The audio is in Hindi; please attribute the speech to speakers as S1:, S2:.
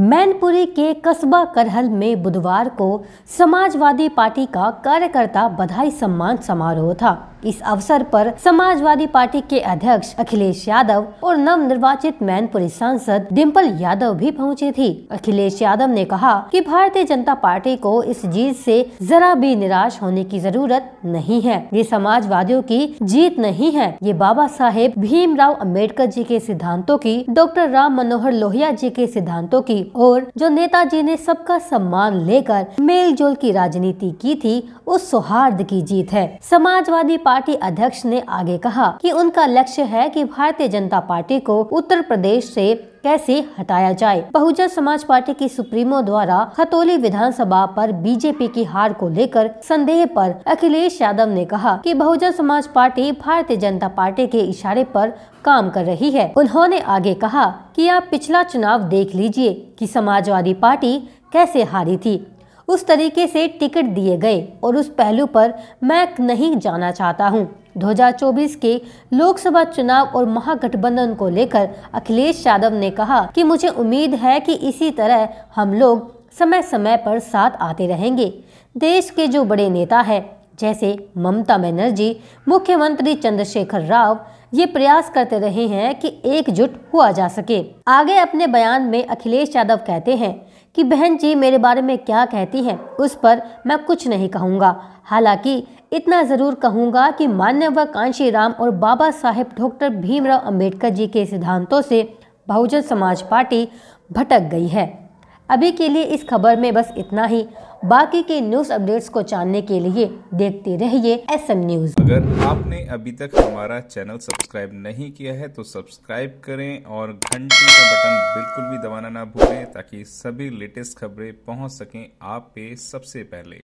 S1: मैनपुरी के कस्बा करहल में बुधवार को समाजवादी पार्टी का कार्यकर्ता बधाई सम्मान समारोह था। इस अवसर पर समाजवादी पार्टी के अध्यक्ष अखिलेश यादव और नव निर्वाचित मैनपुरी सांसद डिम्पल यादव भी पहुँचे थी। अखिलेश यादव ने कहा कि भारतीय जनता पार्टी को इस जीत से जरा भी निराश होने की ज़रूरत नहीं है। ये समाजवादियों की जीत नहीं है। ये बाबा साहेब भीमराव अंबेडकर जी के सिद्धांतों की, डॉक्टर राम मनोहर लोहिया जी के सिद्धांतों की और जो नेताजी ने सबका सम्मान लेकर मेल जोल की राजनीति की थी, उस सौहार्द की जीत है। समाजवादी पार्टी अध्यक्ष ने आगे कहा कि उनका लक्ष्य है कि भारतीय जनता पार्टी को उत्तर प्रदेश से कैसे हटाया जाए? बहुजन समाज पार्टी की सुप्रीमो द्वारा खतौली विधानसभा पर बीजेपी की हार को लेकर संदेह पर अखिलेश यादव ने कहा कि बहुजन समाज पार्टी भारतीय जनता पार्टी के इशारे पर काम कर रही है। उन्होंने आगे कहा कि आप पिछला चुनाव देख लीजिए कि समाजवादी पार्टी कैसे हारी थी। उस तरीके से टिकट दिए गए और उस पहलू पर मैं नहीं जाना चाहता हूँ। 2024 के लोकसभा चुनाव और महागठबंधन को लेकर अखिलेश यादव ने कहा कि मुझे उम्मीद है कि इसी तरह हम लोग समय समय पर साथ आते रहेंगे। देश के जो बड़े नेता हैं, जैसे ममता बनर्जी, मुख्यमंत्री चंद्रशेखर राव, ये प्रयास करते रहे हैं कि एकजुट हुआ जा सके। आगे अपने बयान में अखिलेश यादव कहते हैं कि बहन जी मेरे बारे में क्या कहती हैं, उस पर मैं कुछ नहीं कहूँगा। हालाँकि इतना ज़रूर कहूँगा कि मान्यवर कांशी राम और बाबा साहेब डॉक्टर भीमराव अंबेडकर जी के सिद्धांतों से बहुजन समाज पार्टी भटक गई है। अभी के लिए इस खबर में बस इतना ही। बाकी के न्यूज़ अपडेट्स को जानने के लिए देखते रहिए एस एम न्यूज़।
S2: अगर आपने अभी तक हमारा चैनल सब्सक्राइब नहीं किया है तो सब्सक्राइब करें और घंटी का बटन बिल्कुल भी दबाना ना भूलें, ताकि सभी लेटेस्ट खबरें पहुँच सकें आप पे सबसे पहले।